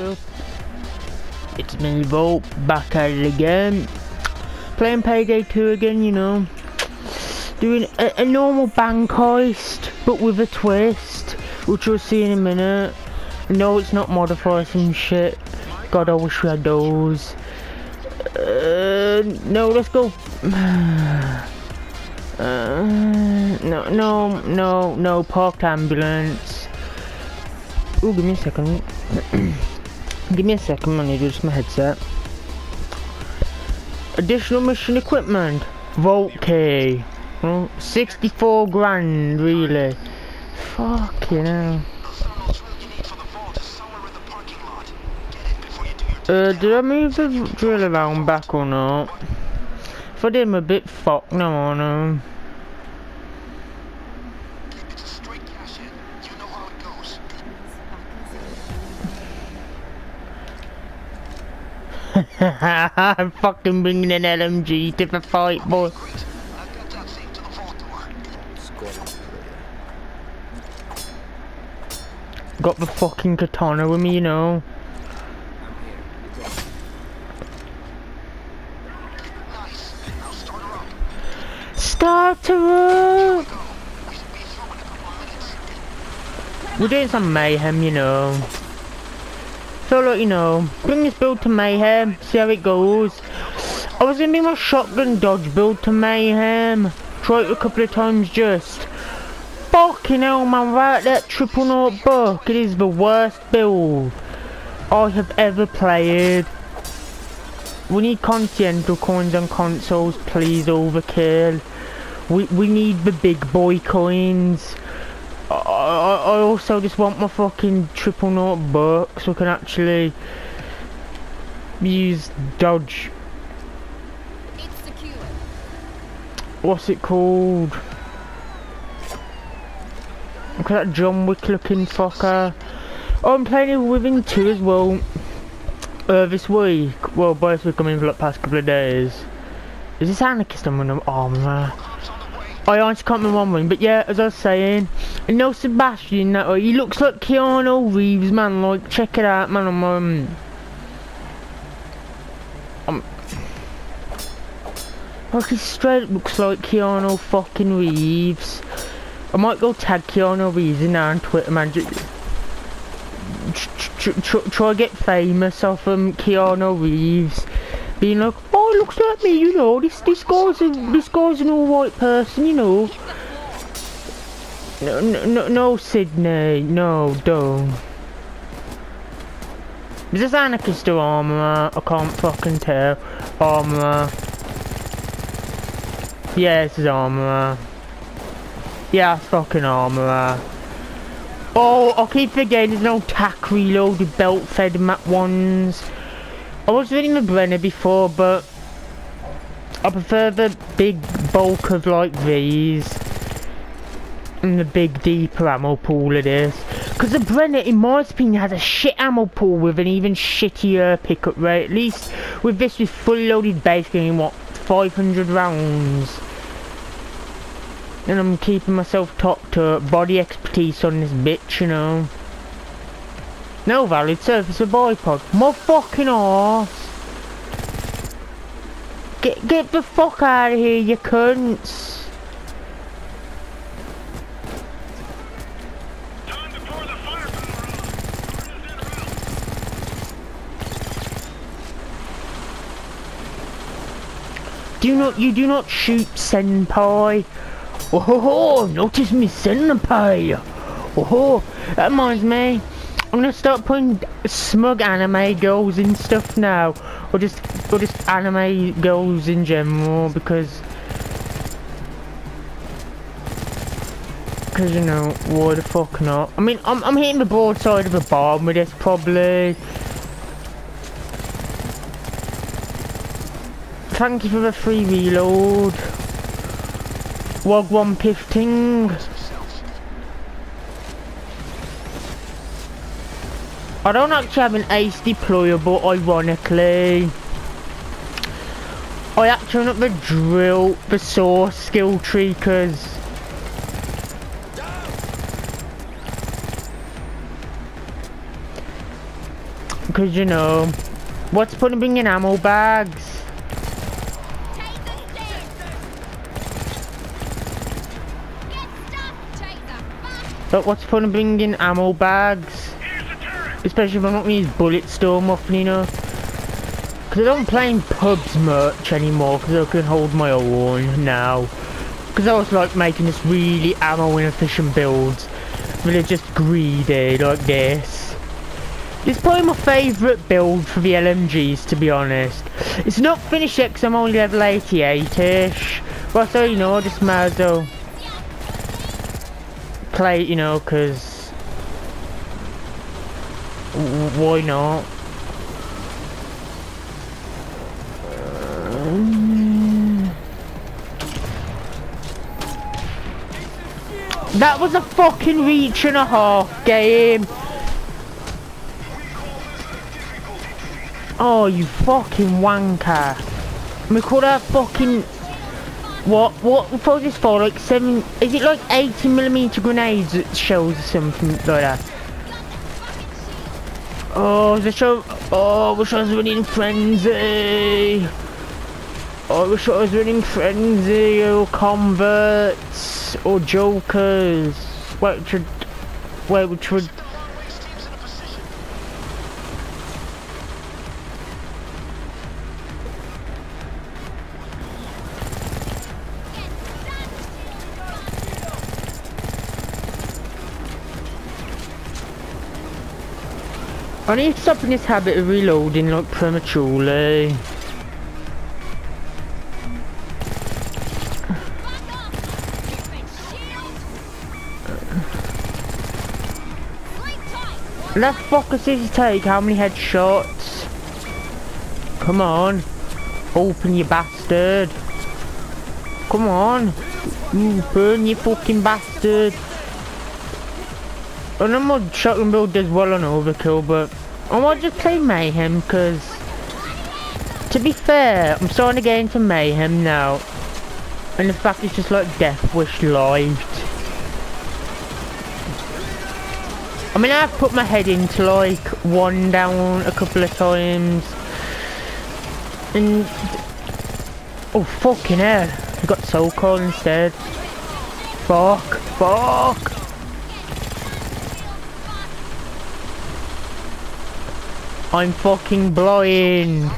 up? It's me, Volt, back at it again. Playing Payday 2 again, you know. Doing a, a normal bank heist, but with a twist, which you'll see in a minute. No, it's not modifiers and shit. God, I wish we had those. Uh, no, let's go. Uh, no, no, no, no, parked ambulance. Ooh, give me a second. give me a second, I need to adjust my headset. Additional mission equipment. Vault key. Oh, 64 grand, really. Fucking hell. Uh, did I move the drill around back or not? If I did, I'm a bit fucked now, I know. I'm fucking bringing an LMG to the fight, boy. Got the fucking katana with me, you know. Start her up. Start her up! We're doing some mayhem, you know. So look, you know, bring this build to mayhem, see how it goes. I was gonna do my shotgun dodge build to mayhem. Try it a couple of times just. Fucking hell man, right that triple naught book. It is the worst build I have ever played. We need continental coins on consoles, please overkill. We we need the big boy coins. I, I, also just want my fucking triple naught book so I can actually use dodge. It's. What's it called? Look at that John Wick looking fucker. Oh, I'm playing it Within 2 as well. Uh, this week. Well, both week, I mean, for like past couple of days. Is this anarchist I'm gonna armor? Cops on the way. I honestly can't remember one ring, but yeah, as I was saying, know Sebastian that way. He looks like Keanu Reeves, man. Like, check it out, man. I'm um, I'm like he straight looks like Keanu fucking Reeves. I might go tag Keanu Reeves in there on Twitter, man. Ju- tr- tr- tr- try get famous off um Keanu Reeves being like, oh, looks like me, you know. This this guy's a this guy's an all right person, you know. No, no, no, Sydney, no, don't. Is this anarchist or armor? I can't fucking tell. Armor. Yeah, this is armor. Yeah, fucking armor. Oh, I keep forgetting there's no tack reloaded belt fed map ones. I was reading the Brenner before, but I prefer the big bulk of like these and the big deeper ammo pool it is. Because the Brenner, in my opinion, has a shit ammo pool with an even shittier pickup rate. At least with this, with fully loaded base getting what 500 rounds. And I'm keeping myself top to body expertise on this bitch, you know. No valid surface of bipod. My fucking arse. Get get the fuck out of here, you cunts. Time to pour the firepower on. Do not you do not shoot senpai. Oh ho ho! Notice me senpai. Oh ho! That reminds me. I'm gonna start putting smug anime girls and stuff now, or just or just anime girls in general because because you know why the fuck not? I mean I'm I'm hitting the broadside of a bomb with this probably. Thank you for the free reload. Wagwan Pifting. I don't actually have an ace deployable, ironically. I actually not the drill, the source skill tree, because Because, you know, what's of bringing ammo bags? But what's point of bringing ammo bags? Especially if I'm not going to use bullet storm often enough. Because I don't play in pubs much anymore because I can hold my own now. Because I was like making this really ammo inefficient. But they're just greedy like this. It's probably my favourite build for the LMGs to be honest. It's not finished yet because I'm only level 88ish. But so you know, I just might as well play it, you know, because why not? That was a fucking reach and a half game. Oh, you fucking wanker. We call that fucking... What, what was this for? Like seven... Is it like 80 millimeter grenades that shells or something like that? Oh, the show... Oh, I wish I was running Frenzy. Oh, I wish I was running Frenzy or Converts or Jokers. Which would... Which would... I need to stop in this habit of reloading like prematurely. Let's focus to take how many headshots? Come on. Open you bastard. Come on. Burn you fucking bastard. I know my shotgun build does well on overkill, but I might just play Mayhem, because... To be fair, I'm starting to get into Mayhem now. And the fact it's just like Death Wish Light. I mean, I've put my head into like one down a couple of times. And. Oh, fucking hell. I got so cold instead. Fuck. Fuck. I'm fucking blind.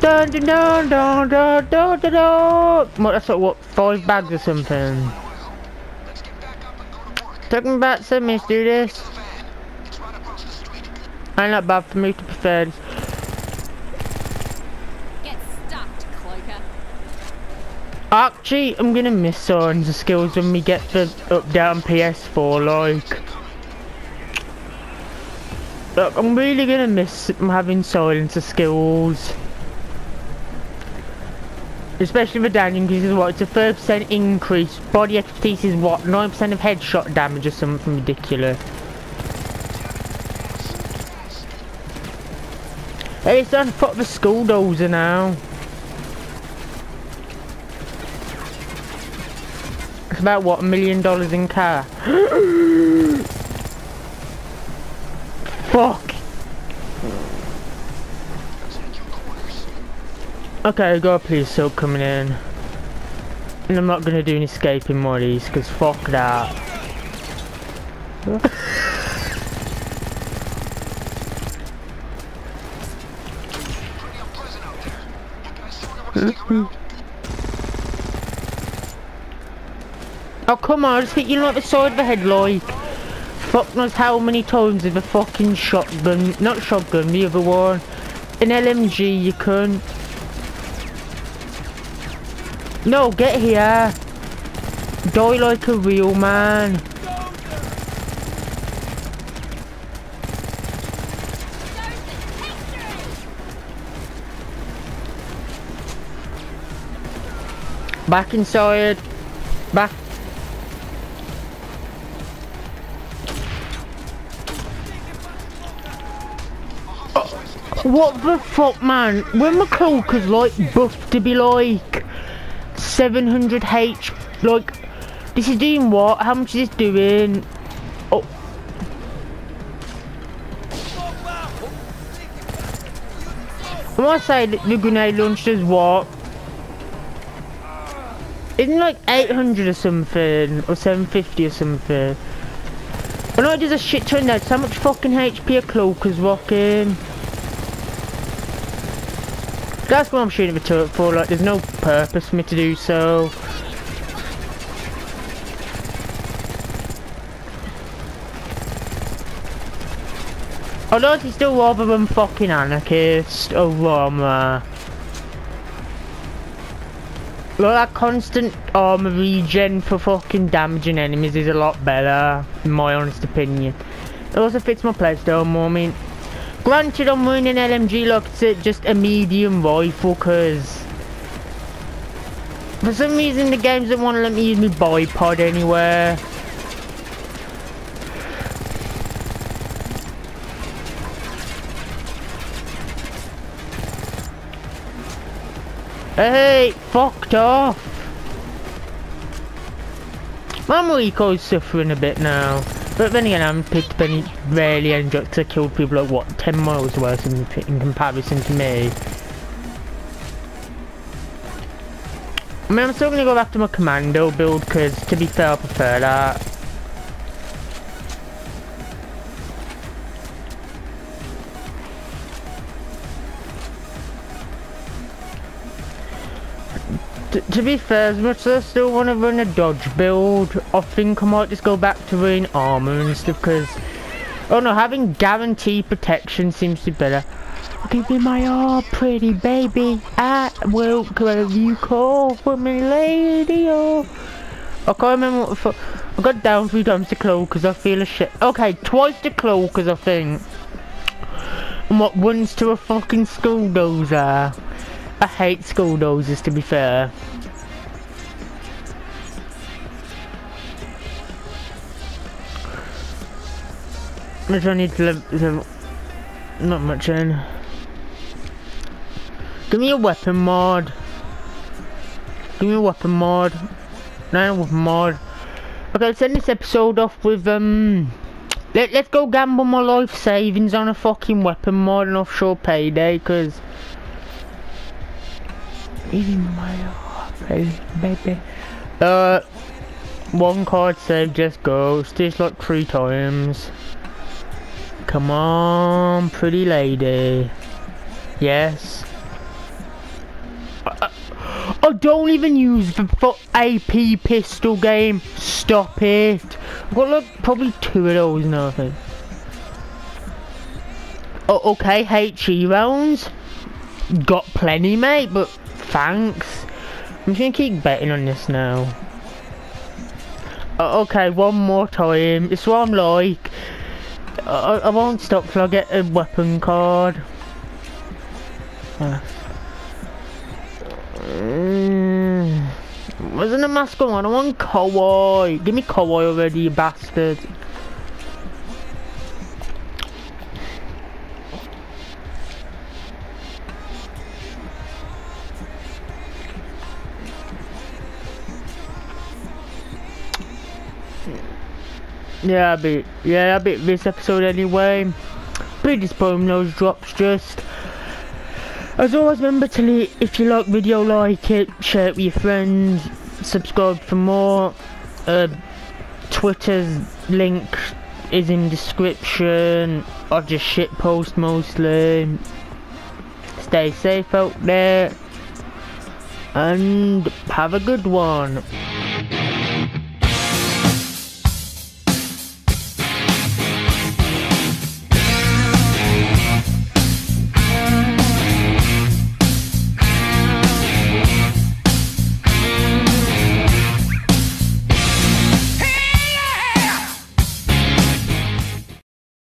Dun dun dun dun dun dun dun dun. What, that's like, what, five bags or something? Let's get back up and go to work. Talking about some let's do this. Van. It's right across the street. Ain't that bad for me to be fair. Get stuffed, cloaker. Actually, I'm gonna miss signs of skills when we get the update on PS4, like. Look, I'm really gonna miss having silencer skills. Especially for Daniel, because it's what, it's a 30% increase. Body expertise is what, 9% of headshot damage or something ridiculous. Hey, it's time to put the skulldozer now. It's about what, a million dollars in car? Fuck! Okay, got a police coming in. And I'm not gonna do an escaping moddies, because fuck that. Oh come on, I just hit you like the side of the head like. Fuck knows how many times with a fucking shotgun, not shotgun, the other one. An LMG, you cunt. No, get here. Die like a real man. Back inside. Back. What the fuck, man? When my cloak is like buffed to be like 700h, like this is doing what? How much is this doing? Oh. I want to say that the grenade launcher is what? Isn't like 800 or something, or 750 or something. I know it does a shit turn there, so how much fucking HP a cloak is rocking? That's what I'm shooting the turret for, like there's no purpose for me to do so. Although he's still rather than fucking anarchist or Roma. Well, that constant armor regen for fucking damaging enemies is a lot better, in my honest opinion. It also fits my playstyle more, I mean, granted I'm running an LMG like it's uh, just a medium rifle, cause for some reason the games don't want to let me use my bipod anywhere. Hey, fucked off. My Mariko's suffering a bit now. But then again, I haven't picked really any drugs to kill people like what, 10 miles worse in, in comparison to me. I mean, I'm still gonna go back to my commando build because to be fair, I prefer that. To be fair, as much as I still want to run a dodge build, I think I might just go back to running armor and stuff because, oh no, having guaranteed protection seems to be better. Give me my all pretty baby, I will grab you call for me lady, oh. I can't remember what the fuck, I got down three times to claw because I feel a shit. Okay, twice to claw because I think. And what, once to a fucking skulldozer. I hate skulldozers to be fair. To live, not much in. Give me a weapon mod. Give me a weapon mod. No weapon mod. Okay, let's end this episode off with um let, let's go gamble my life savings on a fucking weapon mod and offshore payday because Eating my baby. Uh, one card save just go. Just like three times. Come on, pretty lady. Yes. I, I don't even use the AP pistol game. Stop it. I've got like probably two of those now, I think. Oh, okay, HE rounds. Got plenty, mate, but Thanks. I'm just gonna keep betting on this now. Uh, okay, one more time. It's what I'm like. I, I won't stop till I get a weapon card. Uh. Mm. Wasn't a mask on? I want Kawhi. Give me Kawhi already, you bastard. Yeah, I beat, yeah, I beat this episode anyway. Pretty disappointing those drops just. As always, remember to leave, if you like video, like it, share it with your friends, subscribe for more. Uh, Twitter's link is in description. I just shit post mostly. Stay safe out there. And have a good one.